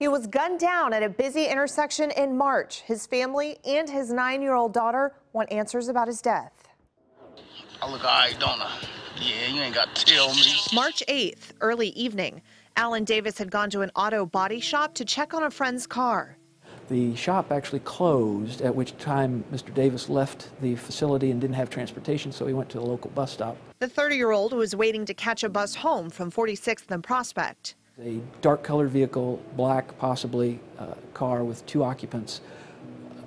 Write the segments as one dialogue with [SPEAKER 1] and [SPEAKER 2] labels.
[SPEAKER 1] He was gunned down at a busy intersection in March. His family and his nine year old daughter want answers about his death.
[SPEAKER 2] Oh, I look all right, don't I? Yeah, you ain't got to tell me.
[SPEAKER 1] March 8th, early evening. Allen Davis had gone to an auto body shop to check on a friend's car.
[SPEAKER 3] The shop actually closed, at which time Mr. Davis left the facility and didn't have transportation, so he went to the local bus stop.
[SPEAKER 1] The 30 year old was waiting to catch a bus home from 46th and Prospect.
[SPEAKER 3] A dark colored vehicle, black possibly, uh, car with two occupants,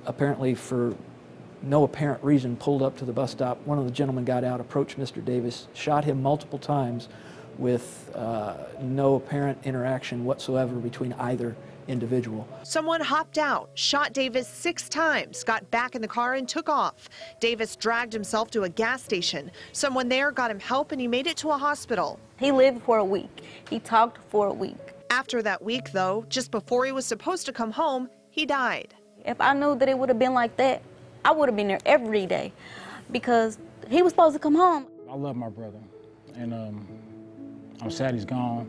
[SPEAKER 3] apparently for no apparent reason pulled up to the bus stop. One of the gentlemen got out, approached Mr. Davis, shot him multiple times with uh, no apparent interaction whatsoever between either individual.
[SPEAKER 1] Someone hopped out, shot Davis six times, got back in the car and took off. Davis dragged himself to a gas station. Someone there got him help and he made it to a hospital.
[SPEAKER 4] He lived for a week. He talked for a week.
[SPEAKER 1] After that week, though, just before he was supposed to come home, he died.
[SPEAKER 4] If I knew that it would have been like that, I would have been there every day because he was supposed to come home.
[SPEAKER 5] I love my brother, and um, I'm sad he's gone.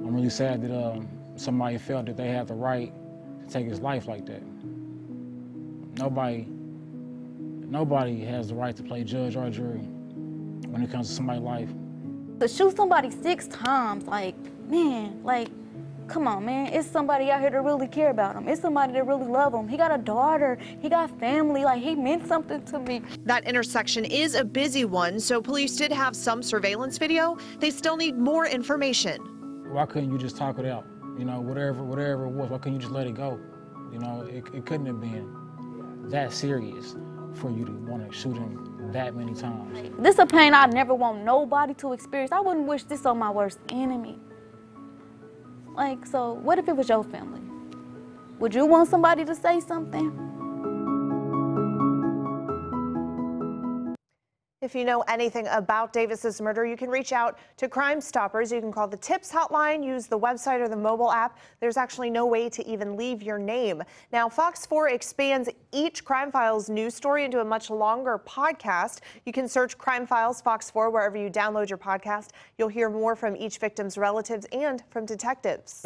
[SPEAKER 5] I'm really sad that um, somebody felt that they had the right to take his life like that. Nobody, nobody has the right to play judge or jury when it comes to somebody's life.
[SPEAKER 4] To shoot somebody six times, like, man, like, come on, man. It's somebody out here that really care about him. It's somebody that really love him. He got a daughter. He got family. Like, he meant something to me.
[SPEAKER 1] That intersection is a busy one, so police did have some surveillance video. They still need more information.
[SPEAKER 5] Why couldn't you just talk it out? You know, whatever, whatever it was, why couldn't you just let it go? You know, it, it couldn't have been that serious for you to want to shoot him that many times.
[SPEAKER 4] This is a pain I never want nobody to experience. I wouldn't wish this on my worst enemy. Like, so what if it was your family? Would you want somebody to say something?
[SPEAKER 1] If you know anything about Davis's murder, you can reach out to Crime Stoppers. You can call the TIPS hotline, use the website or the mobile app. There's actually no way to even leave your name. Now, Fox 4 expands each Crime Files news story into a much longer podcast. You can search Crime Files Fox 4 wherever you download your podcast. You'll hear more from each victim's relatives and from detectives.